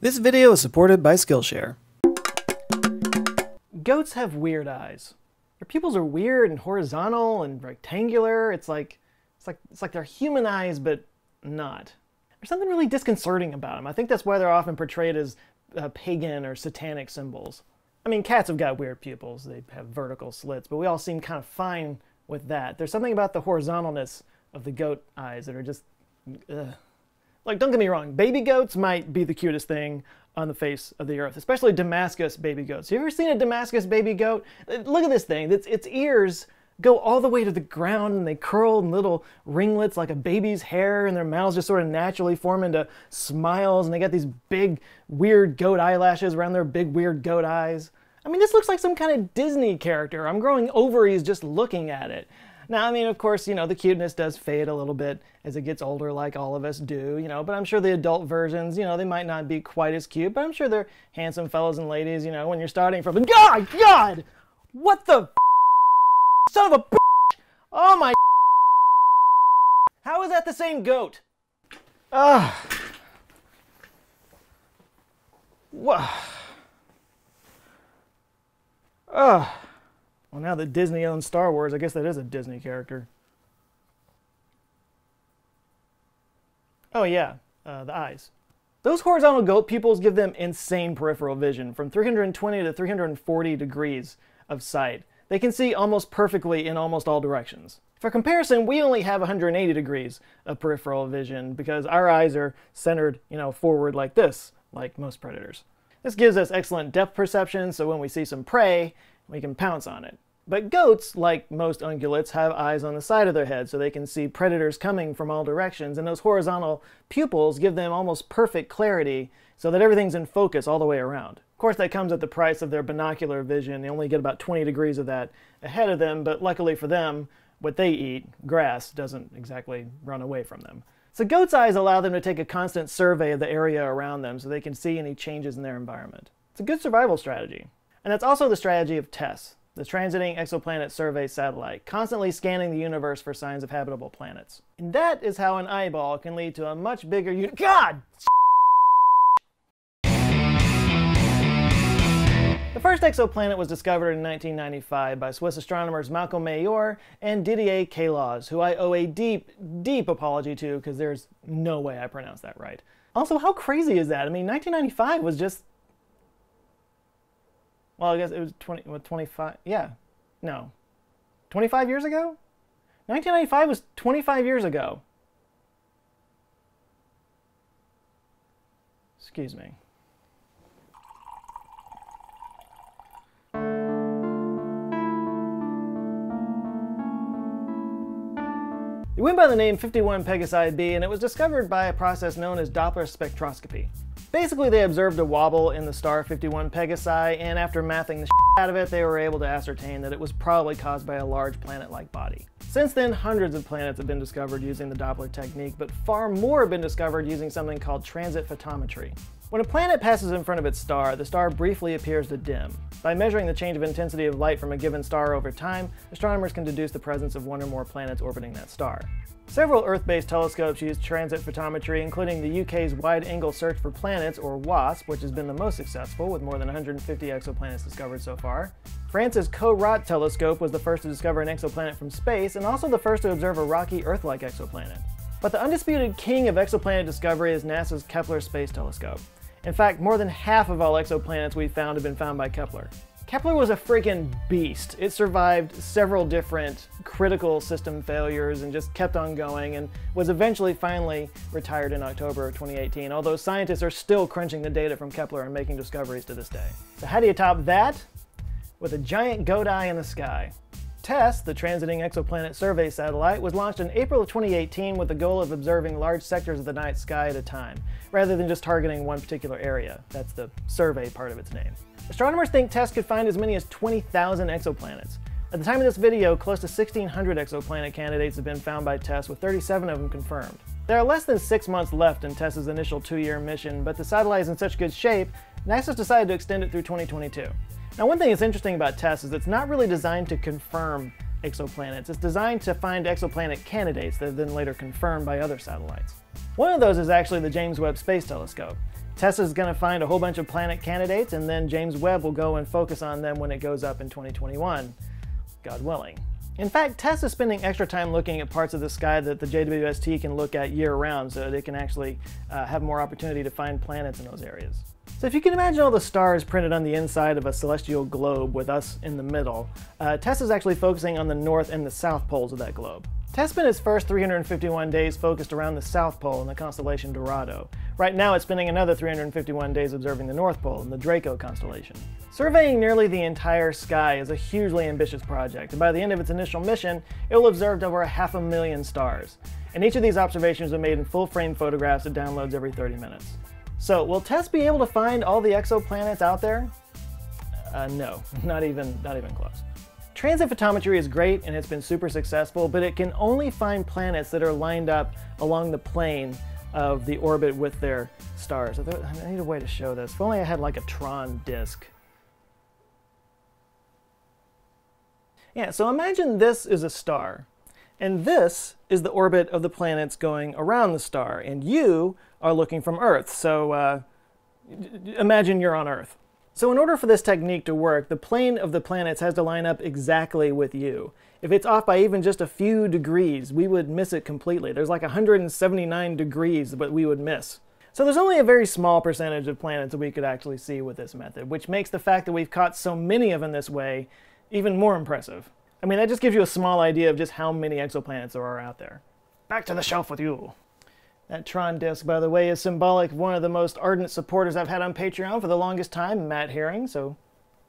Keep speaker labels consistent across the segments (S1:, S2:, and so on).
S1: This video is supported by Skillshare.
S2: Goats have weird eyes. Their pupils are weird and horizontal and rectangular. It's like it's like it's like they're human eyes, but not. There's something really disconcerting about them. I think that's why they're often portrayed as uh, pagan or satanic symbols. I mean, cats have got weird pupils. They have vertical slits, but we all seem kind of fine with that. There's something about the horizontalness of the goat eyes that are just. Ugh. Like, don't get me wrong, baby goats might be the cutest thing on the face of the earth, especially Damascus baby goats. Have you ever seen a Damascus baby goat? Look at this thing. Its, its ears go all the way to the ground and they curl in little ringlets like a baby's hair and their mouths just sort of naturally form into smiles and they got these big weird goat eyelashes around their big weird goat eyes. I mean, this looks like some kind of Disney character. I'm growing ovaries just looking at it. Now, I mean, of course, you know, the cuteness does fade a little bit as it gets older, like all of us do, you know, but I'm sure the adult versions, you know, they might not be quite as cute, but I'm sure they're handsome fellows and ladies, you know, when you're starting from, God, God, what the son of a oh my how is that the same goat? Ah. What? Ah. Well, now that Disney owns Star Wars, I guess that is a Disney character. Oh yeah, uh, the eyes. Those horizontal goat pupils give them insane peripheral vision, from 320 to 340 degrees of sight. They can see almost perfectly in almost all directions. For comparison, we only have 180 degrees of peripheral vision because our eyes are centered, you know, forward like this, like most predators. This gives us excellent depth perception, so when we see some prey, we can pounce on it. But goats, like most ungulates, have eyes on the side of their head so they can see predators coming from all directions, and those horizontal pupils give them almost perfect clarity so that everything's in focus all the way around. Of course, that comes at the price of their binocular vision. They only get about 20 degrees of that ahead of them, but luckily for them, what they eat, grass, doesn't exactly run away from them. So goat's eyes allow them to take a constant survey of the area around them so they can see any changes in their environment. It's a good survival strategy. And that's also the strategy of TESS, the Transiting Exoplanet Survey Satellite, constantly scanning the universe for signs of habitable planets. And that is how an eyeball can lead to a much bigger uni- God! The first exoplanet was discovered in 1995 by Swiss astronomers Malcolm Mayor and Didier Queloz, who I owe a deep, deep apology to because there's no way I pronounced that right. Also, how crazy is that? I mean, 1995 was just. Well, I guess it was 20, what, 25. Yeah. No. 25 years ago? 1995 was 25 years ago. Excuse me. It went by the name 51 Pegasi b, and it was discovered by a process known as Doppler spectroscopy. Basically, they observed a wobble in the star 51 Pegasi, and after mathing the out of it, they were able to ascertain that it was probably caused by a large planet-like body. Since then, hundreds of planets have been discovered using the Doppler technique, but far more have been discovered using something called transit photometry. When a planet passes in front of its star, the star briefly appears to dim. By measuring the change of intensity of light from a given star over time, astronomers can deduce the presence of one or more planets orbiting that star. Several Earth-based telescopes use transit photometry, including the UK's Wide-Angle Search for Planets, or WASP, which has been the most successful, with more than 150 exoplanets discovered so far. France's CoRoT telescope was the first to discover an exoplanet from space, and also the first to observe a rocky Earth-like exoplanet. But the undisputed king of exoplanet discovery is NASA's Kepler Space Telescope. In fact, more than half of all exoplanets we've found have been found by Kepler. Kepler was a freaking beast. It survived several different critical system failures and just kept on going and was eventually finally retired in October of 2018, although scientists are still crunching the data from Kepler and making discoveries to this day. So how do you top that? With a giant goat eye in the sky. TESS, the Transiting Exoplanet Survey Satellite, was launched in April of 2018 with the goal of observing large sectors of the night sky at a time, rather than just targeting one particular area. That's the survey part of its name. Astronomers think TESS could find as many as 20,000 exoplanets. At the time of this video, close to 1,600 exoplanet candidates have been found by TESS, with 37 of them confirmed. There are less than six months left in TESS's initial two-year mission, but the satellite is in such good shape, NASA's decided to extend it through 2022. Now one thing that's interesting about TESS is it's not really designed to confirm exoplanets. It's designed to find exoplanet candidates that are then later confirmed by other satellites. One of those is actually the James Webb Space Telescope. TESS is going to find a whole bunch of planet candidates, and then James Webb will go and focus on them when it goes up in 2021, God willing. In fact, TESS is spending extra time looking at parts of the sky that the JWST can look at year round so they can actually uh, have more opportunity to find planets in those areas. So if you can imagine all the stars printed on the inside of a celestial globe with us in the middle, uh, TESS is actually focusing on the north and the south poles of that globe. TESS spent its first 351 days focused around the South Pole in the constellation Dorado. Right now it's spending another 351 days observing the North Pole in the Draco constellation. Surveying nearly the entire sky is a hugely ambitious project, and by the end of its initial mission, it will observe over a half a million stars. And each of these observations are made in full-frame photographs that downloads every 30 minutes. So, will TESS be able to find all the exoplanets out there? Uh, no, not even, not even close. Transit photometry is great and it's been super successful, but it can only find planets that are lined up along the plane of the orbit with their stars. I need a way to show this. If only I had like a Tron disk. Yeah, so imagine this is a star. And this is the orbit of the planets going around the star. And you are looking from Earth. So uh, imagine you're on Earth. So in order for this technique to work, the plane of the planets has to line up exactly with you. If it's off by even just a few degrees, we would miss it completely. There's like 179 degrees that we would miss. So there's only a very small percentage of planets that we could actually see with this method, which makes the fact that we've caught so many of them this way even more impressive. I mean, that just gives you a small idea of just how many exoplanets there are out there. Back to the shelf with you. That Tron disc, by the way, is symbolic of one of the most ardent supporters I've had on Patreon for the longest time, Matt Herring, so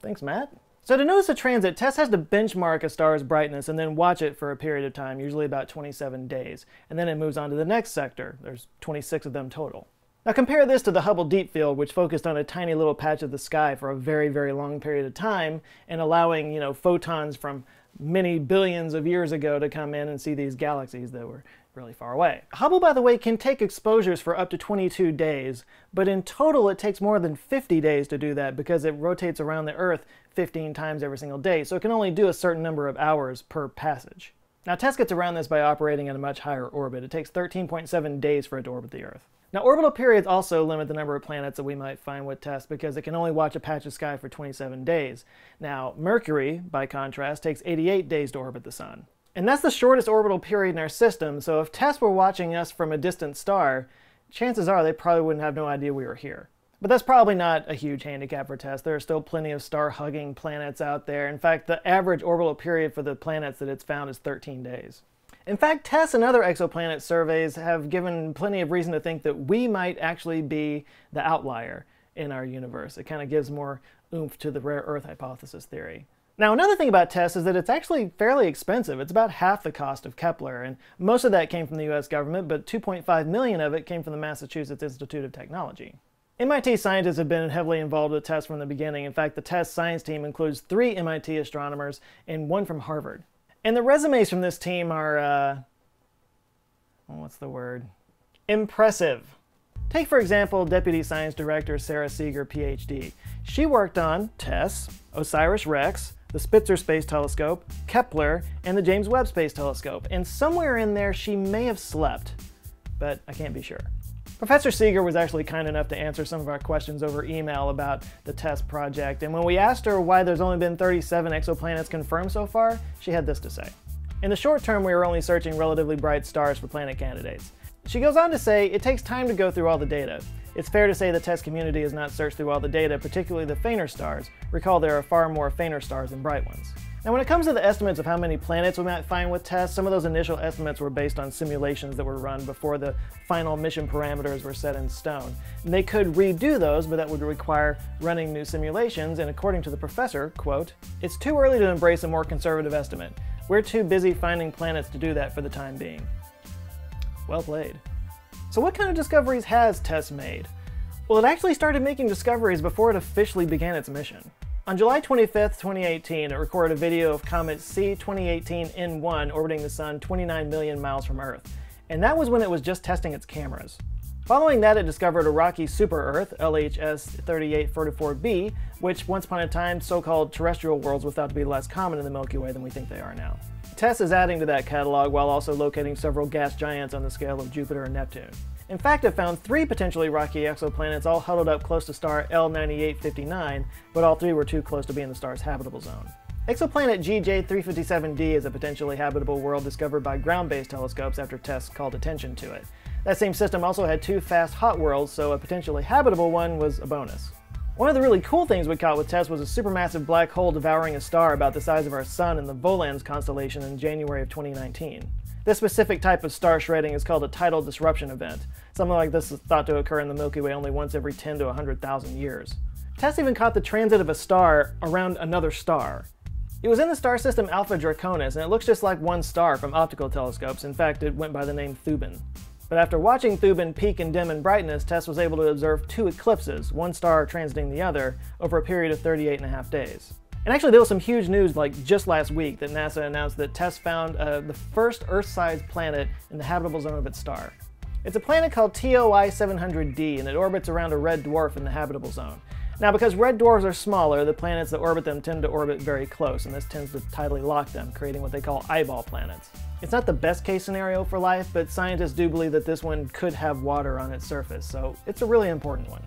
S2: thanks, Matt. So to notice a transit, TESS has to benchmark a star's brightness and then watch it for a period of time, usually about 27 days. And then it moves on to the next sector. There's 26 of them total. Now compare this to the Hubble Deep Field, which focused on a tiny little patch of the sky for a very, very long period of time and allowing, you know, photons from many billions of years ago to come in and see these galaxies that were really far away. Hubble, by the way, can take exposures for up to 22 days, but in total it takes more than 50 days to do that because it rotates around the Earth 15 times every single day, so it can only do a certain number of hours per passage. Now TESS gets around this by operating at a much higher orbit. It takes 13.7 days for it to orbit the Earth. Now orbital periods also limit the number of planets that we might find with TESS because it can only watch a patch of sky for 27 days. Now Mercury, by contrast, takes 88 days to orbit the Sun. And that's the shortest orbital period in our system, so if TESS were watching us from a distant star, chances are they probably wouldn't have no idea we were here. But that's probably not a huge handicap for TESS. There are still plenty of star-hugging planets out there. In fact, the average orbital period for the planets that it's found is 13 days. In fact, TESS and other exoplanet surveys have given plenty of reason to think that we might actually be the outlier in our universe. It kind of gives more oomph to the rare Earth hypothesis theory. Now, another thing about TESS is that it's actually fairly expensive. It's about half the cost of Kepler, and most of that came from the US government, but 2.5 million of it came from the Massachusetts Institute of Technology. MIT scientists have been heavily involved with TESS from the beginning. In fact, the TESS science team includes three MIT astronomers and one from Harvard. And the resumes from this team are, uh, what's the word? Impressive. Take, for example, Deputy Science Director Sarah Seager, PhD. She worked on TESS, OSIRIS-REx, the Spitzer Space Telescope, Kepler, and the James Webb Space Telescope. And somewhere in there, she may have slept, but I can't be sure. Professor Seager was actually kind enough to answer some of our questions over email about the TESS project, and when we asked her why there's only been 37 exoplanets confirmed so far, she had this to say. In the short term, we are only searching relatively bright stars for planet candidates. She goes on to say, it takes time to go through all the data. It's fair to say the TESS community has not searched through all the data, particularly the fainter stars. Recall there are far more fainter stars than bright ones. Now when it comes to the estimates of how many planets we might find with TESS, some of those initial estimates were based on simulations that were run before the final mission parameters were set in stone. And they could redo those, but that would require running new simulations, and according to the professor, quote, it's too early to embrace a more conservative estimate. We're too busy finding planets to do that for the time being. Well played. So what kind of discoveries has TESS made? Well, it actually started making discoveries before it officially began its mission. On July 25, 2018, it recorded a video of comet C2018N1 orbiting the Sun 29 million miles from Earth, and that was when it was just testing its cameras. Following that, it discovered a rocky super-Earth, LHS 3844b, which once upon a time so-called terrestrial worlds were thought to be less common in the Milky Way than we think they are now. TESS is adding to that catalog while also locating several gas giants on the scale of Jupiter and Neptune. In fact, it found three potentially rocky exoplanets all huddled up close to star L9859, but all three were too close to be in the star's habitable zone. Exoplanet GJ357d is a potentially habitable world discovered by ground-based telescopes after TESS called attention to it. That same system also had two fast hot worlds, so a potentially habitable one was a bonus. One of the really cool things we caught with TESS was a supermassive black hole devouring a star about the size of our sun in the Volans constellation in January of 2019. This specific type of star shredding is called a tidal disruption event. Something like this is thought to occur in the Milky Way only once every 10 to 100,000 years. TESS even caught the transit of a star around another star. It was in the star system Alpha Draconis, and it looks just like one star from optical telescopes. In fact, it went by the name Thuban. But after watching Thuban peak and dim in brightness, TESS was able to observe two eclipses, one star transiting the other, over a period of 38 and a half days. And actually, there was some huge news like just last week that NASA announced that TESS found uh, the first Earth-sized planet in the habitable zone of its star. It's a planet called TOI 700d, and it orbits around a red dwarf in the habitable zone. Now, because red dwarfs are smaller, the planets that orbit them tend to orbit very close, and this tends to tidally lock them, creating what they call eyeball planets. It's not the best case scenario for life, but scientists do believe that this one could have water on its surface, so it's a really important one.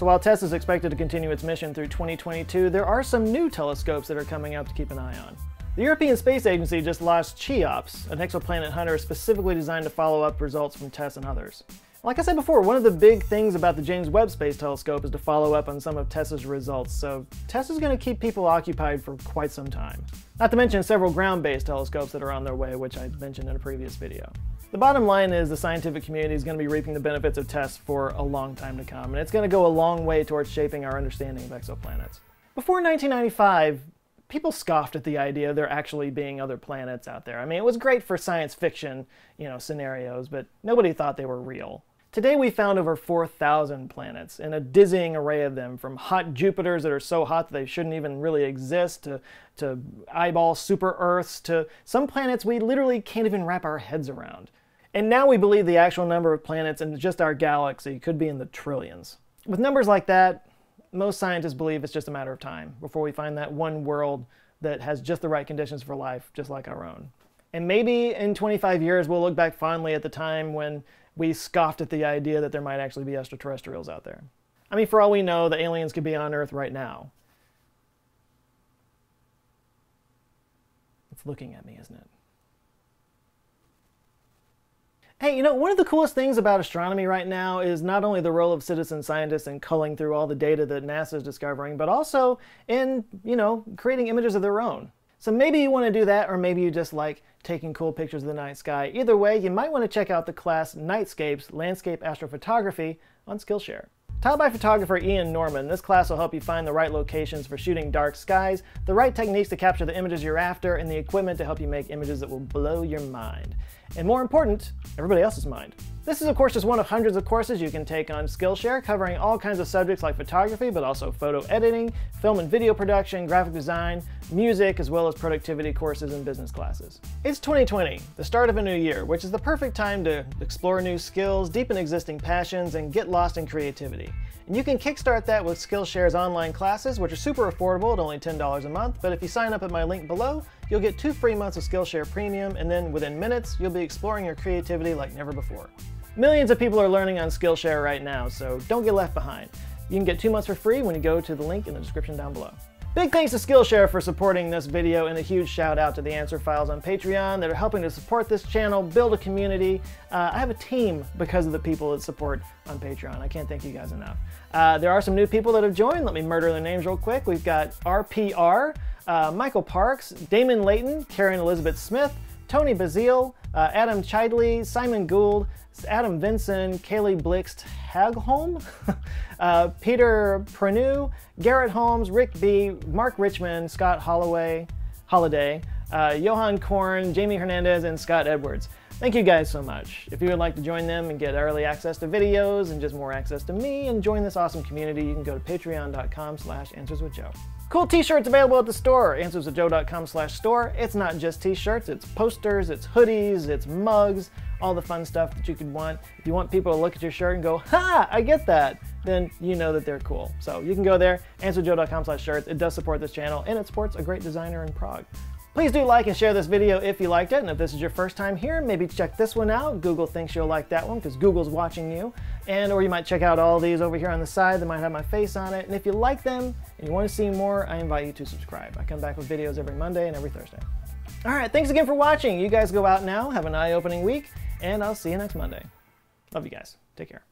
S2: So while TESS is expected to continue its mission through 2022, there are some new telescopes that are coming out to keep an eye on. The European Space Agency just launched CHEOPS, an exoplanet hunter specifically designed to follow up results from TESS and others. Like I said before, one of the big things about the James Webb Space Telescope is to follow up on some of TESS's results, so TESS is going to keep people occupied for quite some time. Not to mention several ground-based telescopes that are on their way, which I mentioned in a previous video. The bottom line is the scientific community is going to be reaping the benefits of TESS for a long time to come, and it's going to go a long way towards shaping our understanding of exoplanets. Before 1995, people scoffed at the idea of there actually being other planets out there. I mean, it was great for science fiction, you know, scenarios, but nobody thought they were real. Today we found over 4,000 planets, in a dizzying array of them, from hot Jupiters that are so hot that they shouldn't even really exist, to, to eyeball super Earths, to some planets we literally can't even wrap our heads around. And now we believe the actual number of planets in just our galaxy could be in the trillions. With numbers like that, most scientists believe it's just a matter of time before we find that one world that has just the right conditions for life, just like our own. And maybe in 25 years, we'll look back fondly at the time when we scoffed at the idea that there might actually be extraterrestrials out there. I mean, for all we know, the aliens could be on Earth right now. It's looking at me, isn't it? Hey, you know, one of the coolest things about astronomy right now is not only the role of citizen scientists in culling through all the data that NASA is discovering, but also in, you know, creating images of their own. So maybe you want to do that, or maybe you just like taking cool pictures of the night sky. Either way, you might want to check out the class Nightscapes Landscape Astrophotography on Skillshare. Taught by photographer Ian Norman, this class will help you find the right locations for shooting dark skies, the right techniques to capture the images you're after, and the equipment to help you make images that will blow your mind. And more important, everybody else's mind. This is of course just one of hundreds of courses you can take on Skillshare covering all kinds of subjects like photography, but also photo editing, film and video production, graphic design, music, as well as productivity courses and business classes. It's 2020, the start of a new year, which is the perfect time to explore new skills, deepen existing passions, and get lost in creativity. And you can kickstart that with Skillshare's online classes, which are super affordable at only $10 a month, but if you sign up at my link below, you'll get two free months of Skillshare Premium, and then within minutes, you'll be exploring your creativity like never before. Millions of people are learning on Skillshare right now, so don't get left behind. You can get two months for free when you go to the link in the description down below. Big thanks to Skillshare for supporting this video and a huge shout out to the Answer Files on Patreon that are helping to support this channel, build a community. Uh, I have a team because of the people that support on Patreon. I can't thank you guys enough. Uh, there are some new people that have joined. Let me murder their names real quick. We've got RPR, uh, Michael Parks, Damon Layton, Karen Elizabeth Smith, Tony Bazile, uh, Adam Chidley, Simon Gould, Adam Vinson, Kaylee Blixt Hagholm, uh, Peter Pranu, Garrett Holmes, Rick B, Mark Richmond, Scott Holloway, Holiday, uh, Johan Korn, Jamie Hernandez, and Scott Edwards. Thank you guys so much. If you would like to join them and get early access to videos and just more access to me and join this awesome community, you can go to patreon.com slash answerswithjoe. Cool t-shirts available at the store, answerswithjoe.com slash store. It's not just t-shirts, it's posters, it's hoodies, it's mugs, all the fun stuff that you could want. If you want people to look at your shirt and go, ha, I get that, then you know that they're cool. So you can go there, answerswithjoe.com slash shirts. It does support this channel, and it supports a great designer in Prague. Please do like and share this video if you liked it, and if this is your first time here, maybe check this one out. Google thinks you'll like that one because Google's watching you. And or you might check out all these over here on the side that might have my face on it. And if you like them and you want to see more, I invite you to subscribe. I come back with videos every Monday and every Thursday. All right, thanks again for watching. You guys go out now, have an eye-opening week, and I'll see you next Monday. Love you guys. Take care.